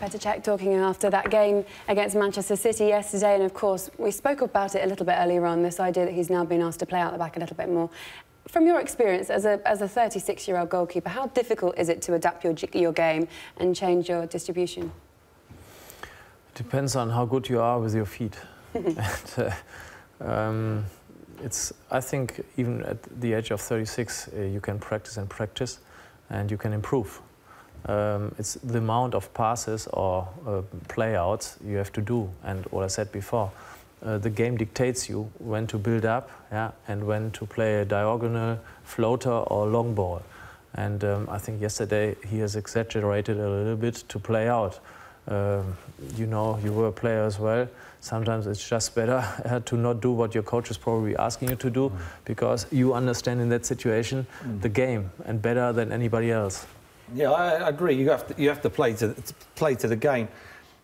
Petr Cech talking after that game against Manchester City yesterday. And of course, we spoke about it a little bit earlier on, this idea that he's now been asked to play out the back a little bit more. From your experience as a, as a 36-year-old goalkeeper, how difficult is it to adapt your, your game and change your distribution? It depends on how good you are with your feet. and, uh, um, it's, I think even at the age of 36, uh, you can practice and practice and you can improve. Um, it's the amount of passes or uh, playouts you have to do. And what I said before, uh, the game dictates you when to build up yeah, and when to play a diagonal, floater or long ball. And um, I think yesterday he has exaggerated a little bit to play out. Um, you know, you were a player as well. Sometimes it's just better to not do what your coach is probably asking you to do mm. because you understand in that situation mm. the game and better than anybody else. Yeah, I agree. You have to, you have to play to, to play to the game.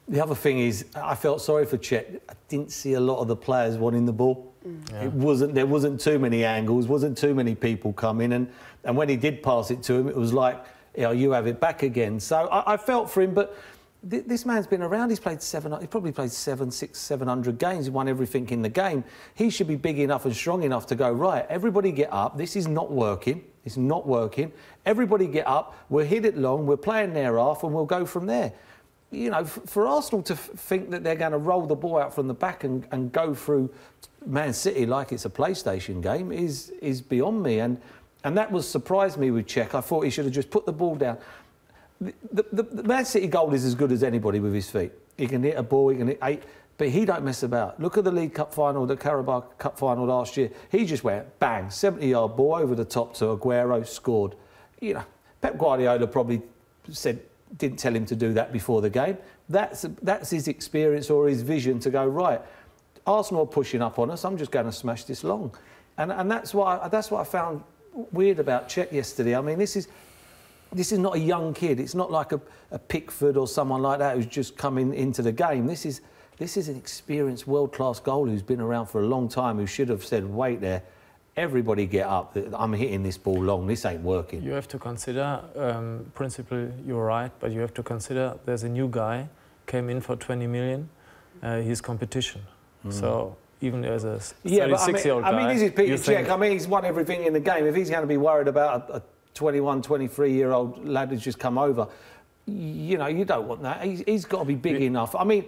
The other thing is, I felt sorry for Cech. I didn't see a lot of the players wanting the ball. Mm. Yeah. It wasn't there wasn't too many angles, wasn't too many people coming, and and when he did pass it to him, it was like, you know, you have it back again. So I, I felt for him, but this man's been around. He's played seven. He probably played seven, six, seven hundred games. He won everything in the game. He should be big enough and strong enough to go right. Everybody get up. This is not working. It's not working. Everybody get up. We'll hit it long. We're playing their half, and we'll go from there. You know, for Arsenal to think that they're going to roll the ball out from the back and, and go through Man City like it's a PlayStation game is is beyond me. And and that was surprised me with Cech. I thought he should have just put the ball down the, the, the Man City goal is as good as anybody with his feet. He can hit a ball, he can hit eight, but he don't mess about. Look at the League Cup final, the Carabao Cup final last year. He just went bang, 70-yard ball over the top to Aguero, scored. You know, Pep Guardiola probably said didn't tell him to do that before the game. That's that's his experience or his vision to go right. Arsenal are pushing up on us. I'm just going to smash this long, and and that's I, that's what I found weird about Cech yesterday. I mean, this is this is not a young kid. It's not like a, a Pickford or someone like that who's just coming into the game. This is this is an experienced world-class goalie who's been around for a long time. Who should have said, "Wait there." Everybody get up. I'm hitting this ball long. This ain't working. You have to consider, um, principle, you're right, but you have to consider there's a new guy came in for 20 million. Uh, he's competition. Mm. So even as a 36 yeah, year old guy. I mean, this is Peter Cech. I mean, he's won everything in the game. If he's going to be worried about a, a 21, 23 year old lad who's just come over. You know, you don't want that. he's, he's got to be big we, enough. I mean,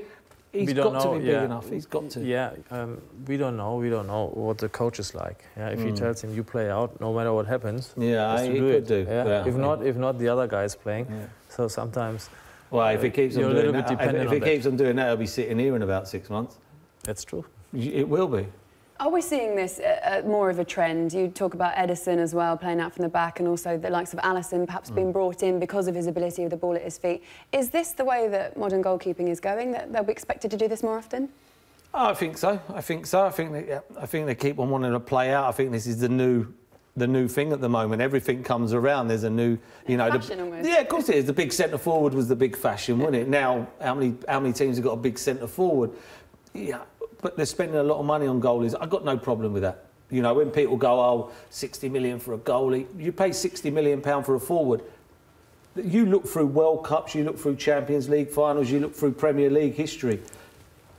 he's got know, to be big enough. He's got to. Yeah, um, we don't know. We don't know what the coach is like. Yeah, if mm. he tells him you play out, no matter what happens. Yeah, he do could it. do. Yeah? yeah? If not, if not, the other guy is playing. So sometimes. Well, if he keeps on doing that, if, if he keeps on doing that, he'll be sitting here in about six months. That's true. It will be. Are we seeing this uh, uh, more of a trend? You talk about Ederson as well, playing out from the back, and also the likes of Alisson perhaps mm. being brought in because of his ability with the ball at his feet. Is this the way that modern goalkeeping is going, that they'll be expected to do this more often? Oh, I think so. I think so. I think that, yeah, I think they keep on wanting to play out. I think this is the new the new thing at the moment. Everything comes around. There's a new, you know, the, yeah, of course it is. The big centre forward was the big fashion, wasn't it? Now, how many how many teams have got a big centre forward? Yeah, but they're spending a lot of money on goalies. I've got no problem with that. You know, when people go, oh, 60 million for a goalie, you pay 60 million pound for a forward. You look through World Cups, you look through Champions League finals, you look through Premier League history.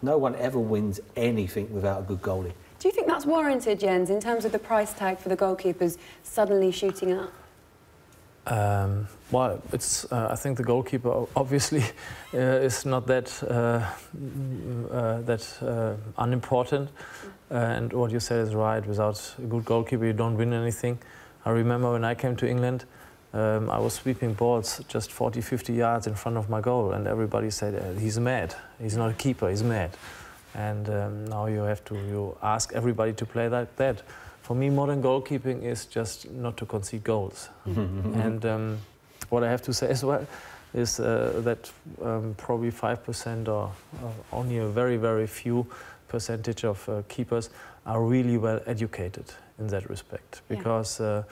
No one ever wins anything without a good goalie. Do you think that's warranted, Jens, in terms of the price tag for the goalkeepers suddenly shooting up? Um, well, it's. Uh, I think the goalkeeper obviously uh, is not that uh, uh that uh, unimportant. Uh, and what you said is right. Without a good goalkeeper, you don't win anything. I remember when I came to England, um, I was sweeping balls just 40, 50 yards in front of my goal, and everybody said he's mad. He's not a keeper. He's mad. And um, now you have to you ask everybody to play like that for me, modern goalkeeping is just not to concede goals. and um, what I have to say as well is uh, that um, probably 5% or uh, only a very, very few percentage of uh, keepers are really well educated in that respect because uh,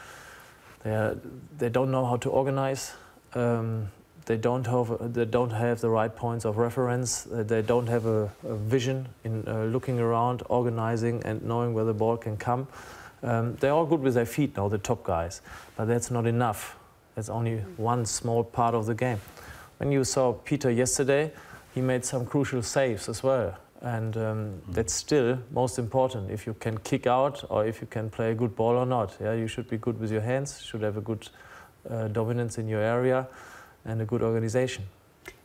they, are, they don't know how to organize. Um, they don't have they don't have the right points of reference. Uh, they don't have a, a vision in uh, looking around, organizing, and knowing where the ball can come. Um, they're all good with their feet now, the top guys, but that's not enough. That's only one small part of the game. when you saw Peter yesterday, he made some crucial saves as well. And um, mm. that's still most important. If you can kick out or if you can play a good ball or not. Yeah, you should be good with your hands, should have a good uh, dominance in your area and a good organisation.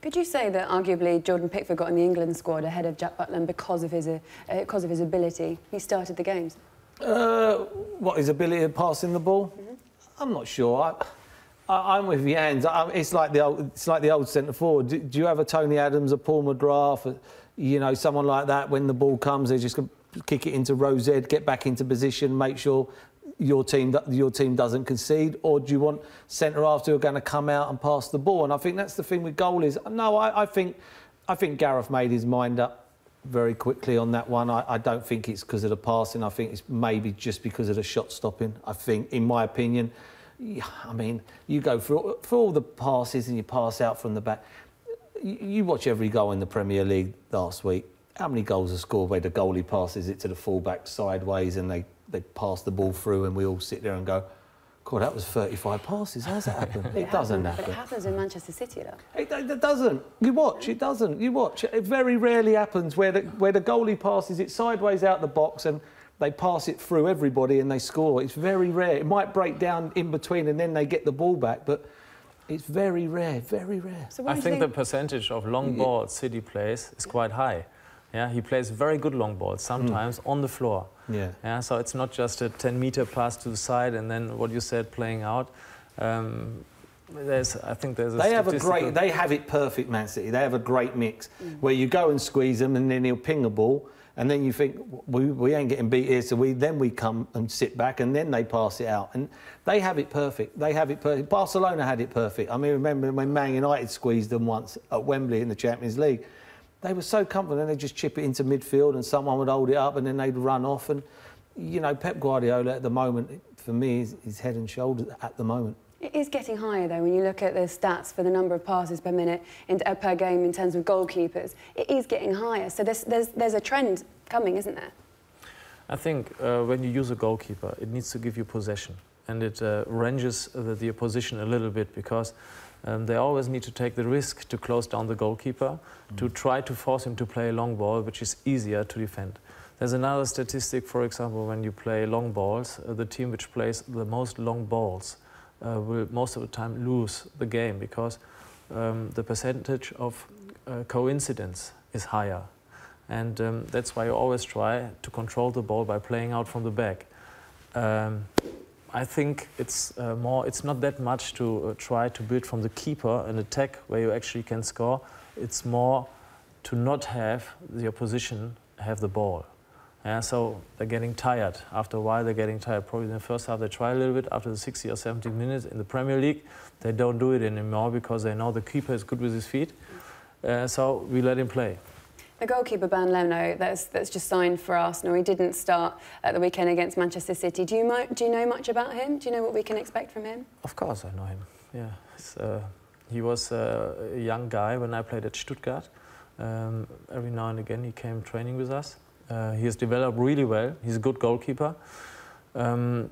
Could you say that arguably Jordan Pickford got in the England squad ahead of Jack Butland because of his uh, because of his ability? He started the games. Uh, what his ability of passing the ball? Mm -hmm. I'm not sure. I, I, am with Jens. It's like the old, it's like the old centre forward. Do, do, you have a Tony Adams, a Paul McGrath, you know, someone like that? When the ball comes, they just kick it into row Z, get back into position, make sure your team your team doesn't concede, or do you want centre halves who are going to come out and pass the ball? And I think that's the thing with goalies. No, I, I think I think Gareth made his mind up very quickly on that one. I, I don't think it's because of the passing. I think it's maybe just because of the shot stopping. I think, in my opinion, I mean, you go for for all the passes and you pass out from the back. You, you watch every goal in the Premier League last week. How many goals are scored where the goalie passes it to the fullback sideways and they they pass the ball through and we all sit there and go, God, that was 35 passes. How's that happen? it, it doesn't happen. But it happens in Manchester City, though. It, it, doesn't. You watch, it doesn't. You watch. It very rarely happens where the, where the goalie passes it sideways out the box and they pass it through everybody and they score. It's very rare. It might break down in between and then they get the ball back, but it's very rare, very rare. So I think, think, the percentage of long balls City plays is quite high. Yeah, he plays very good long balls, sometimes mm. on the floor. Yeah. Yeah, so it's not just a 10 meter pass to the side and then what you said playing out. Um, there's, I think there's a they have a great, they have it perfect, Man City. They have a great mix mm. where you go and squeeze them and then he'll ping a ball and then you think we, we ain't getting beat here, so we then we come and sit back and then they pass it out and they have it perfect. They have it perfect. Barcelona had it perfect. I mean, remember when Man United squeezed them once at Wembley in the Champions League they were so comfortable. Then they just chip it into midfield, and someone would hold it up, and then they'd run off. And you know, Pep Guardiola at the moment, for me, is, is head and shoulders at the moment. It is getting higher though when you look at the stats for the number of passes per minute in, uh, per game in terms of goalkeepers. It is getting higher, so there's there's there's a trend coming, isn't there? I think uh, when you use a goalkeeper, it needs to give you possession, and it uh, ranges the, the opposition a little bit because um, they always need to take the risk to close down the goalkeeper, mm. to try to force him to play a long ball, which is easier to defend. There's another statistic, for example, when you play long balls, uh, the team which plays the most long balls uh, will most of the time lose the game because um, the percentage of uh, coincidence is higher. And um, that's why you always try to control the ball by playing out from the back. Um, I think it's uh, more. It's not that much to uh, try to build from the keeper an attack where you actually can score. It's more to not have the opposition have the ball. Yeah, so they're getting tired. After a while, they're getting tired. Probably in the first half, they try a little bit. After the 60 or 70 minutes in the Premier League, they don't do it anymore because they know the keeper is good with his feet. Uh, so we let him play. The goalkeeper Bernd Leno, that's, that's just signed for Arsenal. He didn't start at the weekend against Manchester City. Do you, do you know much about him? Do you know what we can expect from him? Of course I know him, yeah. Uh, he was uh, a young guy when I played at Stuttgart. Um, every now and again he came training with us. Uh, he has developed really well. He's a good goalkeeper. Um,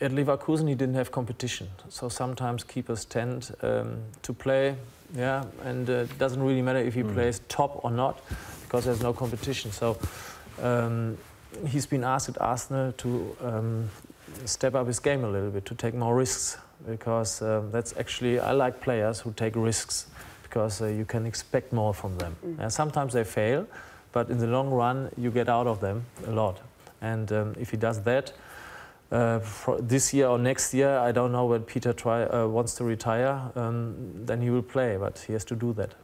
at Leverkusen he didn't have competition, so sometimes keepers tend um, to play, yeah, and uh, it doesn't really matter if he mm. plays top or not because there's no competition. So um, he's been asked at Arsenal to um, step up his game a little bit, to take more risks, because uh, that's actually, I like players who take risks, because uh, you can expect more from them. Mm. And sometimes they fail, but in the long run, you get out of them a lot. And um, if he does that, uh, this year or next year, I don't know when Peter try, uh, wants to retire, um, then he will play, but he has to do that.